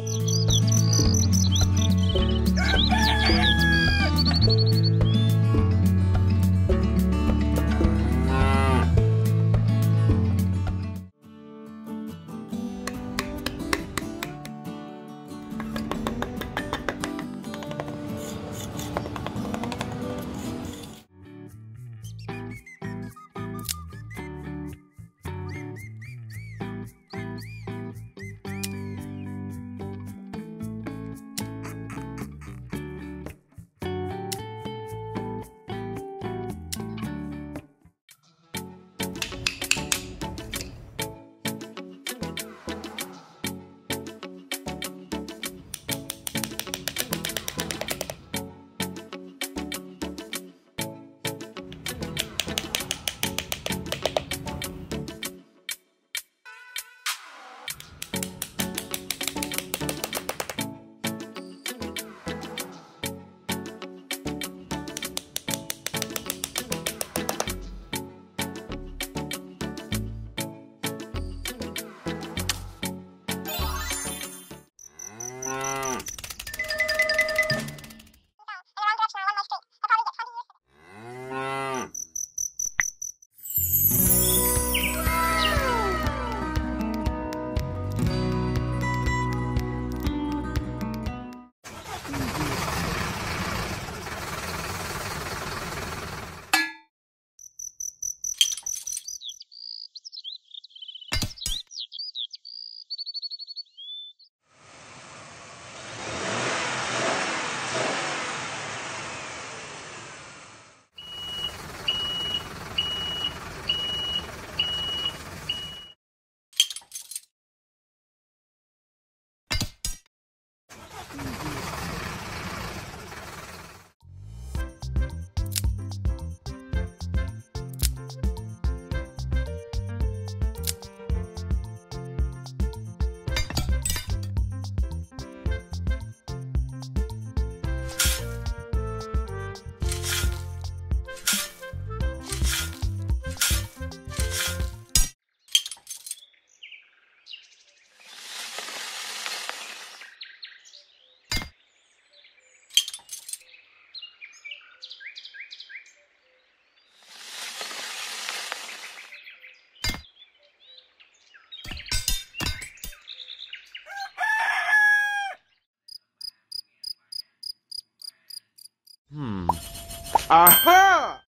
Hmm. Aha!